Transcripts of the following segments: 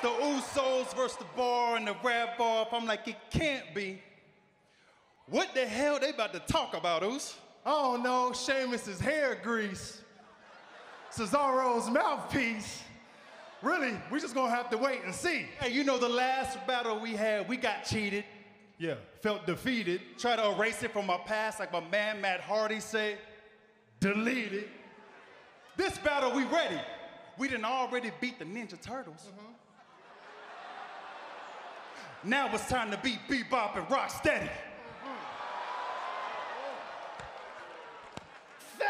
It's the Usos versus the Bar and the Rap Bar. I'm like, it can't be. What the hell they about to talk about, Us? I oh, don't know, Sheamus's hair grease, Cesaro's mouthpiece. Really, we just gonna have to wait and see. Hey, you know the last battle we had, we got cheated. Yeah, felt defeated, Try to erase it from my past, like my man Matt Hardy say. deleted. This battle, we ready. We done already beat the Ninja Turtles. Mm-hmm. Now it's time to beat Bebop and Rocksteady. Fella!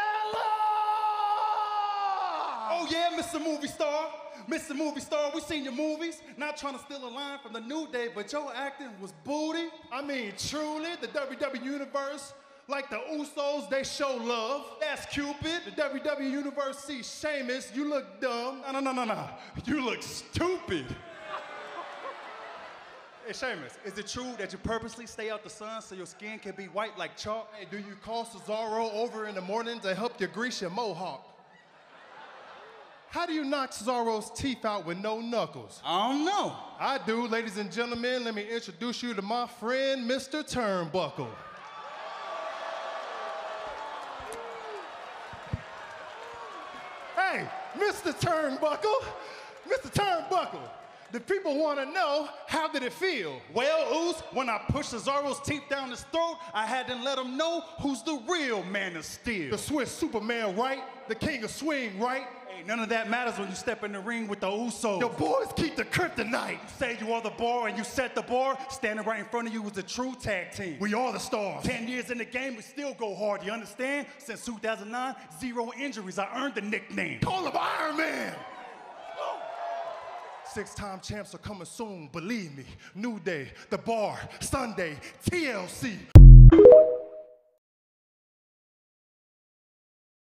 Oh yeah, Mr. Movie Star. Mr. Movie Star, we seen your movies. Not trying to steal a line from the New Day, but your acting was booty. I mean, truly, the WWE Universe, like the Usos, they show love. That's Cupid. The WWE Universe sees Sheamus, you look dumb. No, no, no, no, no. You look stupid. Hey, Sheamus, is it true that you purposely stay out the sun so your skin can be white like chalk? Hey, do you call Cesaro over in the morning to help you grease your mohawk? How do you knock Cesaro's teeth out with no knuckles? I don't know. I do, ladies and gentlemen. Let me introduce you to my friend, Mr. Turnbuckle. Hey, Mr. Turnbuckle, Mr. Turnbuckle. The people want to know how did it feel? Well, Oos, when I pushed Cesaro's teeth down his throat, I had to let him know who's the real man of steel. The Swiss Superman, right? The king of swing, right? Hey, none of that matters when you step in the ring with the Usos. The boys keep the kryptonite. say you are the bar and you set the bar, standing right in front of you was a true tag team. We are the stars. Ten years in the game, we still go hard, you understand? Since 2009, zero injuries, I earned the nickname. Call him Iron Man. Six-time champs are coming soon, believe me. New Day, The Bar, Sunday, TLC.